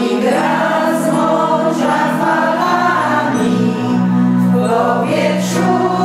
gra z morza falami w powietrzu.